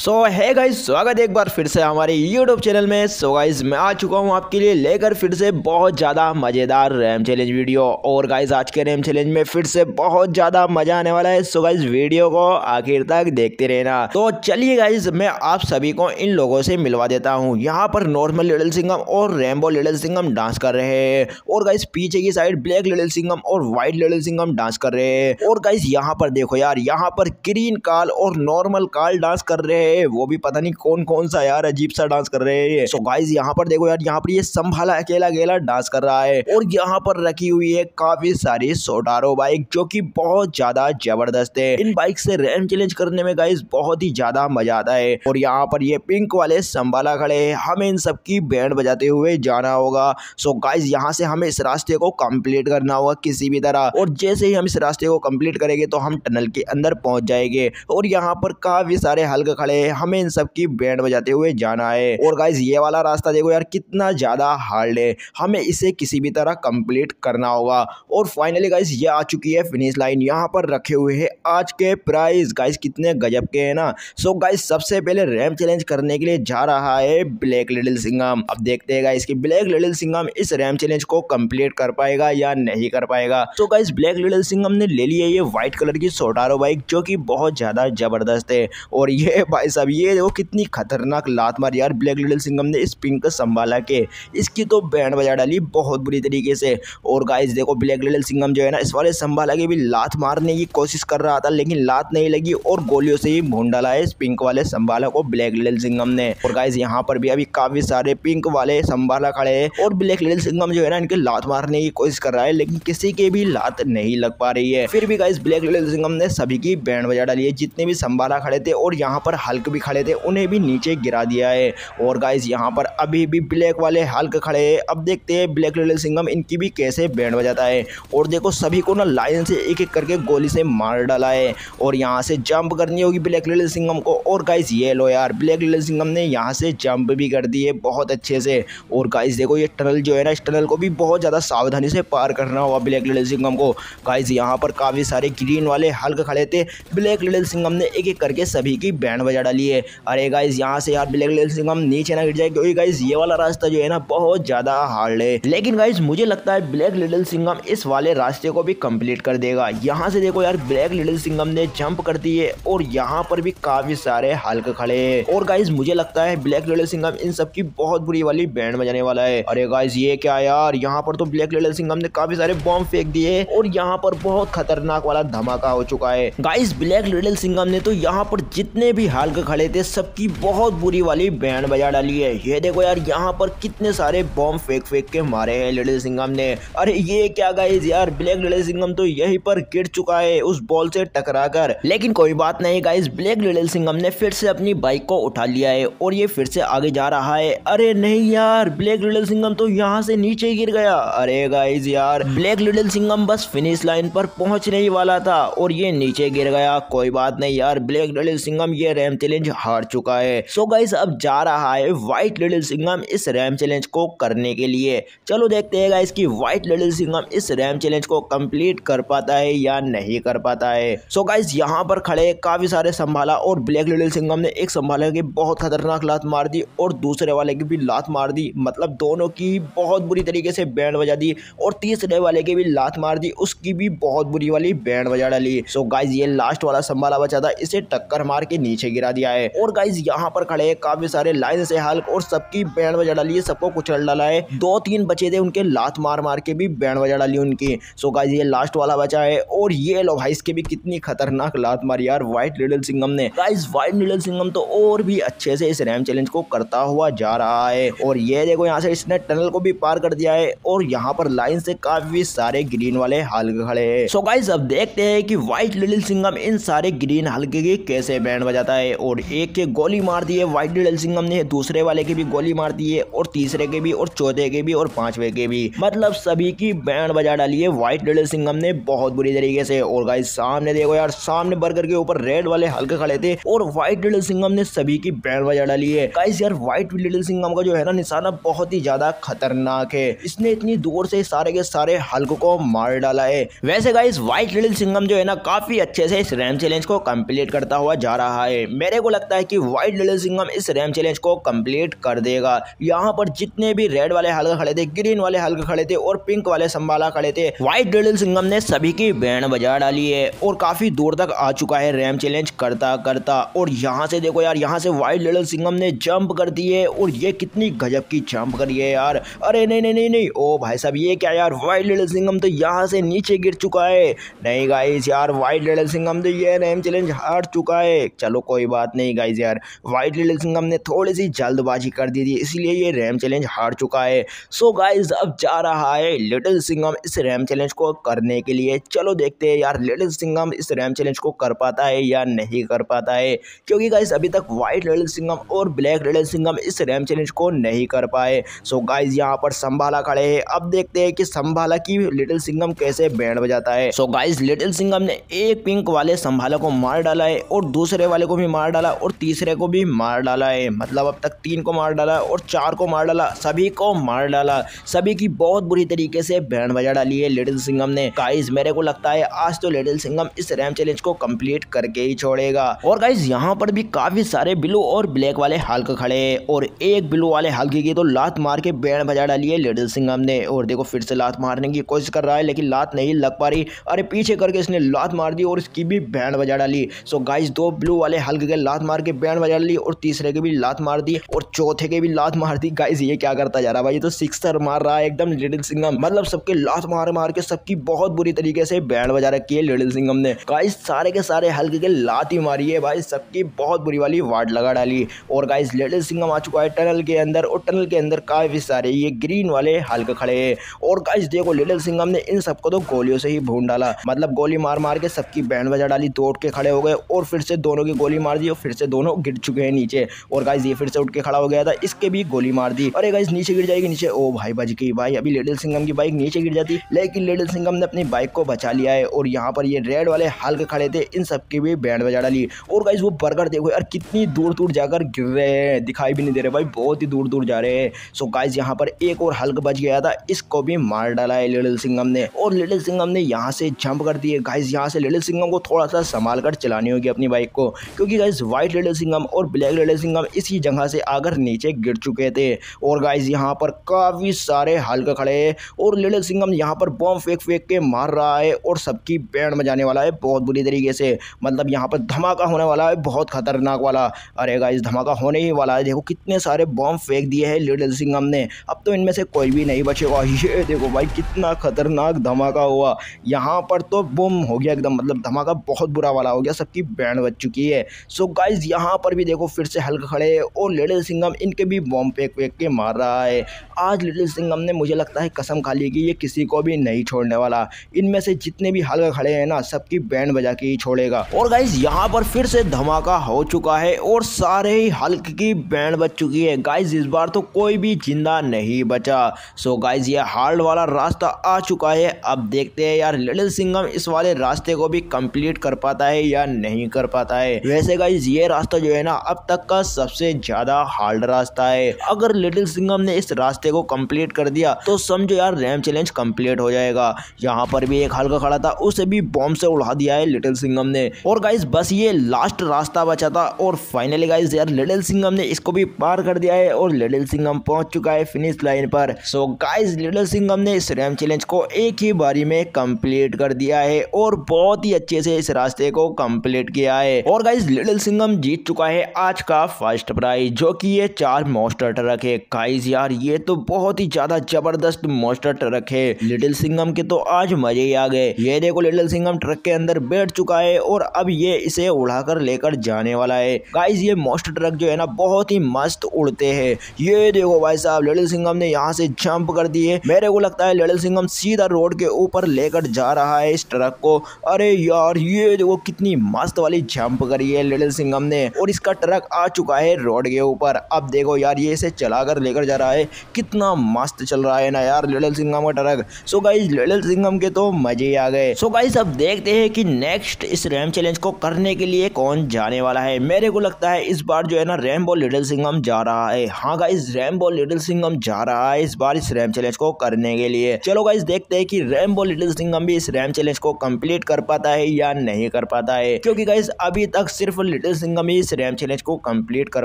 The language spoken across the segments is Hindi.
सो है गाइज़ स्वागत एक बार फिर से हमारे यूट्यूब चैनल में। सो so गाइज़ मैं आ चुका हूँ आपके लिए लेकर फिर से बहुत ज़्यादा मज़ेदार रैम चैलेंज वीडियो और गाइज़ आज के रैम चैलेंज में फिर से बहुत ज़्यादा मज़ा आने वाला है। सो so गाइज़ वीडियो को आखिर तक देखते रहना। तो चलिए गाइज़ मैं आप सभी को इन लोगों से मिलवा देता हूँ। यहाँ पर नॉर्मल लिडल सिंगम और रेमबो लिडल सिंगम डांस कर रहे हैं। और गाइज़ पीछे की साइड ब्लैक लिडल सिंगम और व्हाइट लिडल सिंगम डांस कर रहे हैं। और गाइज़ यहाँ पर देखो यार, यहाँ पर ग्रीन काल और नॉर्मल काल डांस कर रहे हैं। वो भी पता नहीं कौन कौन सा यार अजीब सा डांस कर रहे हैं सो गाइज़ यहाँ पर देखो यार, यहाँ पर ये संभाला अकेला अकेला डांस कर रहा है और यहाँ पर रखी हुई है काफ़ी सारी सोटारो बाइक जो की बहुत ज़्यादा ज़बरदस्त है। इन बाइक से रैम चैलेंज करने में गाइज़ बहुत ही ज़्यादा मज़ा आता है और यहाँ पर ये पिंक वाले संभाला खड़े है। हमें इन सबकी बैंड बजाते हुए जाना होगा। सो गाइज़ यहाँ से हमें इस रास्ते को कंप्लीट करना होगा किसी भी तरह। और जैसे ही हम इस रास्ते को कंप्लीट करेंगे तो हम टनल के अंदर पहुँच जाएँगे और यहाँ पर काफ़ी सारे हल्क खड़े हैं हमें इन सब की बैंड बजाते हुए जाना है। और गाइज़ ये वाला रास्ता देखो यार, कितना ज़्यादा हार्ड है। हमें इसे किसी भी तरह कंप्लीट करना होगा। और फाइनली गाइज़ ये आ चुकी है फिनिश लाइन यहाँ पर रखे हुए हैं आज के प्राइस गाइज़ कितने गजब के हैं ना। सो गाइज़ सबसे पहले रैम चैलेंज करने के लिए जा रहा है ब्लैक लिटिल सिंगम अब देखते हैं गाइज़ की ब्लैक लिटिल सिंगम इस रैम चैलेंज को कंप्लीट कर पाएगा या नहीं कर पाएगा। तो गाइज़ ब्लैक लिटिल सिंगम ने ले लिया ये व्हाइट कलर की सोटारो बाइक जो कि बहुत ज़्यादा ज़बरदस्त है। और ये भाई साहब ये देखो कितनी खतरनाक लात मारी यार ब्लैक लिटिल सिंगम ने इस पिंक संभाला के। इसकी तो बैंड बजा डाली बहुत बुरी तरीके से। और गाइस, देखो ब्लैक लिटिल सिंगम जो है ना, इस वाले संभाला के भी लात मारने की कोशिश कर रहा था, लेकिन लात नहीं लगी और गोलियों से ही भून डाला है इस पिंक वाले संभाला को ब्लैक लिटिल सिंगम ने। और गाइस, यहाँ पर भी अभी काफ़ी सारे पिंक वाले संभाला खड़े हैं और ब्लैक लिटिल सिंगम जो है ना, इनके लात मारने की कोशिश कर रहा है, लेकिन किसी के भी लात नहीं लग पा रही है। फिर भी गाइस ब्लैक लिटिल सिंगम ने सभी की बैंड बजा डाली है, जितने भी संभाला खड़े थे और यहाँ पर हल्क भी खड़े थे, उन्हें भी नीचे गिरा दिया है। और गाइज़ यहाँ पर अभी भी ब्लैक वाले हल्क खड़े हैं। अब देखते हैं ब्लैक लिटिल सिंगम इनकी भी कैसे बैंड बजाता है। और देखो, सभी को ना लाइन से एक एक करके गोली से मार डाला है। और यहाँ से जंप करनी होगी ब्लैक लिटिल सिंगम को। और गाइज़ ये लो यार ब्लैक लिटिल सिंगम ने यहाँ से जंप भी कर दी है बहुत अच्छे से। और गाइज़ देखो, ये टनल जो है ना, इस टनल को भी बहुत ज़्यादा सावधानी से पार करना होगा ब्लैक लिटिल सिंगम को। गाइज़ यहाँ पर काफ़ी सारे ग्रीन वाले हल्क खड़े थे। ब्लैक लिटिल सिंगम ने एक एक करके सभी की बैंड बजा डाली है। अरे गाइज़ यहाँ से यार ब्लैक लिटिल सिंगम नीचे ना गिर जाए, क्योंकि गाइज़ ये वाला रास्ता जो है ना, बहुत ज़्यादा हार्ड है। लेकिन गाइज़ मुझे लगता है ब्लैक लिटिल सिंगम इस वाले रास्ते को भी कंप्लीट कर देगा। यहाँ से देखो यार ब्लैक लिटिल सिंगम ने जंप कर दी है, और यहाँ पर भी काफ़ी सारे हल्क खड़े हैं। और गाइज़ मुझे लगता है ब्लैक लिटिल सिंगम इन सब की बहुत बुरी वाली बैंड बजाने वाला है। अरे गाइज़ ये क्या यार? यहाँ पर तो ब्लैक लिटिल सिंगम ने काफ़ी सारे बॉम्ब फेंक दिए और यहाँ पर बहुत खतरनाक वाला धमाका हो चुका है। गाइज़ ब्लैक लिटिल सिंगम ने तो यहाँ पर जितने भी हल्क खड़े थे, सबकी बहुत बुरी वाली बैंड बजा डाली है। ये देखो यार, यहाँ पर कितने सारे बॉम्ब फेंक फेंक के मारे हैं लिटिल सिंगम ने। अरे ये क्या गाइज़ यार ब्लैक लिटिल सिंगम तो यहीं पर गिर चुका है, उस बॉल से टकरा कर लेकिन कोई बात नहीं गाइज़ ब्लैक लिटिल सिंगम ने फिर से अपनी बाइक को उठा लिया है और ये फिर से आगे जा रहा है। अरे नहीं यार ब्लैक लिटिल सिंगम तो यहाँ से नीचे गिर गया। अरे गाइज़ यार ब्लैक लिटिल सिंगम बस फिनिश लाइन पर पहुँचने ही वाला था और ये नीचे गिर गया। कोई बात नहीं यार ब्लैक लिटिल सिंगम ये रैम चैलेंज हार चुका है। सो गाइस अब जा रहा है व्हाइट लिटिल सिंगम इस रैम चैलेंज को करने के लिए। चलो देखते हैं गाइस कि व्हाइट लिटिल सिंगम इस रैम चैलेंज को कंप्लीट कर पाता है या नहीं कर पाता है। सो गाइस यहाँ पर खड़े काफ़ी सारे संभाला और ब्लैक लिटिल सिंगम ने एक संभाला की बहुत खतरनाक लात मार दी और दूसरे वाले की भी लात मार दी। मतलब दोनों की बहुत बुरी तरीके से बैंड बजा दी और तीसरे वाले की भी लात मार दी, उसकी भी बहुत बुरी वाली बैंड बजा डाली। सो गाइज़ ये लास्ट वाला संभाला बचा था, इसे टक्कर मार के नीचे गिरा दिया है। और गाइज़ यहाँ पर खड़े काफ़ी सारे लाइन से हल्क और सबकी बैंड बजा डाली है, सबको कुचल डाला है। दो तीन बचे थे उनके, लात मार मार के भी बैंड बजा डाली उनकी। सो गाइज़ ये लास्ट वाला बचा है और ये लो भाई, इसके भी कितनी खतरनाक लात मारी यार व्हाइट लिटिल सिंगम ने। गाइज़ व्हाइट लिटिल सिंगम तो और भी अच्छे से इस रैम चैलेंज को करता हुआ जा रहा है। और ये देखो यहाँ से, इसने टनल को भी पार कर दिया है और यहाँ पर लाइन से काफ़ी सारे ग्रीन वाले हल्क खड़े हैं। सो गाइज़ अब देखते हैं कि व्हाइट लिटिल सिंगम इन सारे ग्रीन हल्के के कैसे बैंड बजाता है। और एक के गोली मार दी है लिटिल सिंगम ने, दूसरे वाले की भी गोली मार दी है, और तीसरे के भी, और चौथे के भी, और पांचवे के भी। मतलब सभी की बैंड बजा डाली है व्हाइट लिटिल सिंगम ने बहुत बुरी तरीके से। और गाइस सामने देखो यार, सामने बर्गर के ऊपर रेड वाले हल्के खड़े थे, और व्हाइट लिटिल सिंगम ने सभी की बैंड बजा डाली है। गाइस यार व्हाइट लिटिल सिंगम का जो है ना निशाना बहुत ही ज़्यादा खतरनाक है। इसने इतनी दूर से सारे के सारे हल्क को मार डाला है। वैसे गाइस व्हाइट लिटिल सिंगम जो है ना, काफ़ी अच्छे से इस रैम चैलेंज को कंप्लीट करता हुआ जा रहा है। मैं मेरे को लगता है कि व्हाइट लिटिल सिंगम इस रैम चैलेंज को कंप्लीट कर देगा। यहाँ पर जितने भी रेड वाले हल्के खड़े थे ग्रीन वाले हल्के खड़े थे और पिंक वाले संभाला खड़े थे व्हाइट लिटिल सिंगम ने सभी की बैंड बजा डाली है और काफ़ी दूर तक आ चुका है रैम चैलेंज करता करता और यहाँ से देखो यार, यहाँ से व्हाइट लिटिल सिंगम ने जंप कर दी है और ये कितनी गजब की जंप करी है यार। अरे नहीं नहीं नहीं नहीं, ओ भाई साहब, ये क्या यार? व्हाइट लिटिल सिंगम तो यहाँ से नीचे गिर चुका है। नहीं गाइस यार व्हाइट लिटिल सिंगम तो ये रैम चैलेंज हार चुका है। चलो कोई बात नहीं गाइस यार। व्हाइट लिटिल सिंगम ने थोड़ी सी जल्दबाजी कर दी थी, इसलिए ये रैम चैलेंज हार चुका है। सो गाइस अब जा रहा है लिटिल सिंगम इस रैम चैलेंज को करने के लिए। चलो देखते हैं यार लिटिल सिंगम इस रैम चैलेंज को कर पाता है या नहीं कर पाता है। क्योंकि गाइस अभी तक व्हाइट लिटिल सिंगम और ब्लैक लिटिल सिंगम इस रैम चैलेंज को नहीं कर पाए। सो गाइस यहाँ पर संभाला खड़े हैं। अब देखते हैं कि संभाला की लिटिल सिंगम कैसे बैंड बजाता है। सो गाइस लिटिल सिंगम ने एक पिंक वाले संभाला को मार डाला है और दूसरे वाले को भी मार डाला और तीसरे को भी मार डाला है। मतलब अब तक तीन को मार डाला और चार को मार डाला, सभी को मार डाला। सभी की बहुत बुरी तरीके से बैंड बजा डाली है लिटिल सिंगम ने। गाइस मेरे को लगता है आज तो लिटिल सिंगम इस रैम चैलेंज को कंप्लीट करके ही छोड़ेगा। और गाइस यहाँ पर भी काफ़ी सारे ब्लू और ब्लैक वाले हल्क खड़े है और एक ब्लू वाले हल्के की तो लात मार के बैंड बजा डाली है लिटिल सिंगम ने। और देखो, फिर से लात मारने की कोशिश कर रहा है, लेकिन लात नहीं लग पा रही। अरे, पीछे करके इसने लात मार दी और इसकी भी बैंड बजा डाली। सो गाइस दो ब्लू वाले हल्के के लात मार के बैंड बजा ली और तीसरे के भी लात मार दी और चौथे के भी लात मार दी। गाइस ये क्या करता जा रहा भाई? तो सिक्सर मार रहा है, एकदम लिटिल सिंगम मतलब सबके लात मार मार के सबकी बहुत बुरी तरीके से बैंड बजा रखी है लिटिल सिंगम ने। गाइस सारे के सारे हल्के के लात ही मारी है भाई। सबकी बहुत बुरी वाली वार्ड लगा डाली। और गाइज़ लिटिल सिंगम आ चुका है टनल के अंदर और टनल के अंदर काफ़ी सारे ये ग्रीन वाले हल्के खड़े हैं। और गाइस देखो लिटिल सिंगम ने इन सबको तो गोलियों से ही भून डाला। मतलब गोली मार मार के सबकी बैंड बजा डाली दौड़ के खड़े हो गए और फिर से दोनों की गोली मार दी और फिर से दोनों गिर चुके हैं नीचे। और गाइस ये फिर से उठ के खड़ा हो गया था, इसके भी गोली मार दी। अरे गाइस नीचे गिर जाएगी, नीचे। ओ भाई, बज गई भाई। अभी लिटिल सिंगम की बाइक नीचे गिर जाती, लेकिन लिटिल सिंगम ने अपनी बाइक को बचा लिया है, और यहाँ पर ये रेड वाले हल्क खड़े थे, इन सबकी भी बैंड बजा डाली। और गाइस वो बर्गर देखो यार, कितनी दूर दूर जाकर गिर रहे हैं, दिखाई भी नहीं दे रहे भाई, बहुत ही दूर दूर जा रहे हैं। सो गाइस यहाँ पर एक और हल्क बच गया था, इसको भी मार डाला है लिटिल सिंगम ने। और लिटिल सिंगम ने यहाँ से जंप कर दिए। गाइस यहाँ से लिटिल सिंगम को थोड़ा सा संभाल कर चलानी होगी अपनी बाइक को, क्योंकि गाइस व्हाइट लिटिल सिंगम और ब्लैक लिटिल सिंगम इसी जगह से आकर नीचे गिर चुके थे। और गाइस यहाँ पर काफ़ी सारे हल्क खड़े हैं और लिटिल सिंगम यहाँ पर बॉम्ब फेंक फेंक के मार रहा है और सबकी बैंड बजाने वाला है बहुत बुरी तरीके से। मतलब यहाँ पर धमाका होने वाला है, बहुत खतरनाक वाला। अरे गाइस धमाका होने ही वाला है। देखो कितने सारे बॉम्ब फेंक दिए हैं लिटिल सिंगम ने। अब तो इनमें से कोई भी नहीं बचेगा। ये देखो भाई, कितना खतरनाक धमाका हुआ। यहाँ पर तो बुम हो गया एकदम। मतलब धमाका बहुत बुरा वाला हो गया। सबकी बैंड बच चुकी है। सो गाइज़ यहाँ पर भी देखो फिर से हल्क खड़े और लिटिल सिंगम इनके भी बॉम्ब फेंक फेंक के मार रहा है। आज लिटिल सिंगम ने मुझे लगता है कसम खा ली कि ये किसी को भी नहीं छोड़ने वाला। इनमें से जितने भी हल्क खड़े हैं ना, सबकी बैंड बजा के ही छोड़ेगा। और गाइज़ यहाँ पर फिर से धमाका हो चुका है और सारे ही हल्क की बैंड बच चुकी है। गाइज़ इस बार तो कोई भी ज़िंदा नहीं बचा। सो गाइज़ ये हार्ड वाला रास्ता आ चुका है। अब देखते हैं यार लिटिल सिंगम इस वाले रास्ते को भी कंप्लीट कर पाता है या नहीं कर पाता है। वैसे गाइज़ ये रास्ता जो है ना, अब तक का सबसे ज़्यादा हार्ड रास्ता है। अगर लिटिल सिंगम ने इस रास्ते को कंप्लीट कर दिया तो समझो यार रैम चैलेंज कंप्लीट हो जाएगा। यहाँ पर भी एक हल्का खड़ा था, उसे भी बॉम्ब से उड़ा दिया है लिटिल सिंगम ने। और गाइज़ बस ये लास्ट रास्ता बचा था, और फाइनली गाइज़ यार लिटिल सिंगम ने इसको भी पार कर दिया है, और लिटिल सिंगम पहुँच चुका है फिनिश लाइन पर। सो गाइज़ लिटिल सिंगम ने इस रैम चैलेंज को एक ही बारी में कंप्लीट कर दिया है, और बहुत ही अच्छे से इस रास्ते को कंप्लीट किया है। और गाइज़ लिटिल सिंगम जीत चुका है आज का फ़र्स्ट प्राइज जो कि ये चार मोस्टर ट्रक है। काइज यार, ये तो बहुत ही ज़्यादा ज़बरदस्त मोस्टर ट्रक है। लिटिल सिंगम के तो आज मज़े ही आ गए। ये देखो लिटिल सिंगम ट्रक के अंदर बैठ चुका है और अब ये इसे उड़ाकर लेकर जाने वाला है। गाइज़ ये मोस्टर ट्रक जो है ना, बहुत ही मस्त उड़ते है। ये देखो भाई साहब लिटिल सिंगम ने यहाँ से जंप कर दिए मेरे को लगता है लिटिल सिंगम सीधा रोड के ऊपर लेकर जा रहा है इस ट्रक को। अरे यार, ये देखो, कितनी मस्त वाली जंप करी है लिटिल सिंगम ने, और इसका ट्रक आ चुका है रोड के ऊपर। अब देखो यार, ये इसे चलाकर लेकर जा रहा है। कितना मस्त चल रहा है ना यार, लिटिल सिंगम का truck. So guys little Singham के तो मज़े आ गए। सो गाइज़ अब देखते हैं कि नेक्स्ट इस रैम चैलेंज को करने के लिए कौन जाने वाला है। मेरे को लगता है इस बार जो है ना रैम्बो लिटिल सिंगम जा रहा है। हाँ गाइज़ रैम्बो लिटिल सिंगम जा रहा है इस बार इस रैम चैलेंज को करने के लिए। चलो गाइज़ देखते हैं कि रैम्बो लिटिल सिंगम भी इस रैम चैलेंज को कंप्लीट कर पाता है या नहीं कर पाता है। क्योंकि गाइज़ अभी तक सिर्फ़ लिटिल सिंगम ही इस रैम चैलेंज को कंप्लीट कर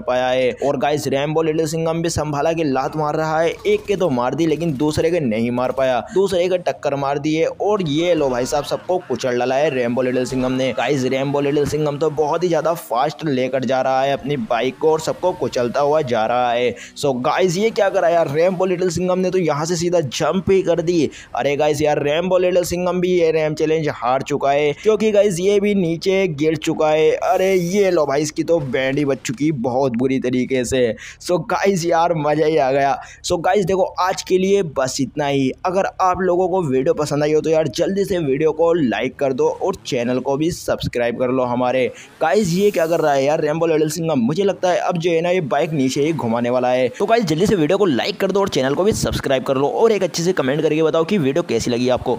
पाया है। और गाइस, रैम्बो लिटिल सिंगम भी संभाला के लात मार रहा है। एक के तो मार दी, लेकिन दूसरे के नहीं मार पाया। दूसरे के टक्कर मार दी है। और ये लो भाई साहब, सबको कुचल डाला है रैम्बो लिटिल सिंगम ने। गाइस, रैम्बो लिटिल सिंगम तो बहुत ही ज़्यादा फास्ट लेकर जा रहा है अपनी बाइक को और सबको कुचलता हुआ जा रहा है। सो गाइस, ये क्या करा यार? रैम्बो लिटिल सिंगम ने तो यहाँ से सीधा जंप ही कर दी। अरे गाइस, यार, रैम्बो लिटिल सिंगम भी ये रैम चैलेंज हार चुका है। क्योंकि गाइस, ये भी नीचे गिर चुका है। अरे, ये लो भाई, इसकी तो बैंड ही बच चुकी बहुत बुरी तरीके से। सो गाइस यार, मज़ा ही आ गया। सो गाइस देखो, आज के लिए बस इतना ही। अगर आप लोगों को वीडियो पसंद आई हो तो यार, जल्दी से वीडियो को लाइक कर दो और चैनल को भी सब्सक्राइब कर लो हमारे। गाइस ये क्या कर रहा है यार? रेम्बो लिटिल सिंगम मुझे लगता है अब जो है ना, ये बाइक नीचे ही घुमाने वाला है। तो गाइस जल्दी से वीडियो को लाइक कर दो और चैनल को भी सब्सक्राइब कर लो और एक अच्छे से कमेंट करके बताओ कि वीडियो कैसी लगी आपको।